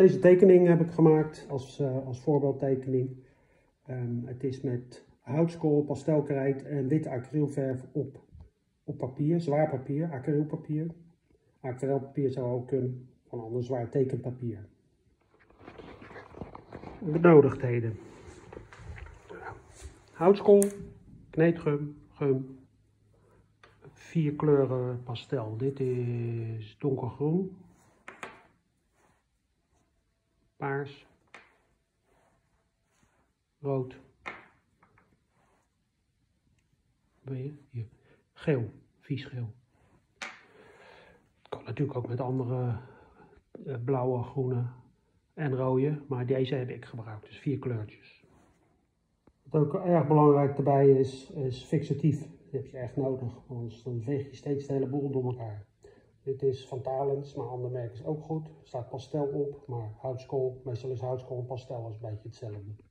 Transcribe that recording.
Deze tekening heb ik gemaakt als, uh, als voorbeeldtekening. Um, het is met houtskool, pastelkrijt en wit acrylverf op, op papier, zwaar papier, acrylpapier. Aquarelpapier zou ook kunnen, van ander zwaar tekenpapier. Benodigdheden. Houtskool, kneedgum, gum, vier kleuren pastel. Dit is donkergroen, paars, rood, hier, geel, vies geel. Het kan natuurlijk ook met andere uh, blauwe, groene en rode, maar deze heb ik gebruikt, dus vier kleurtjes. Wat ook erg belangrijk daarbij is, is fixatief. Dat heb je echt nodig, anders dan veeg je steeds de hele boel door elkaar. Dit is van Talens, maar andere merken is ook goed. Staat pastel op, maar houtskool, meestal is houtskool en pastel is een beetje hetzelfde.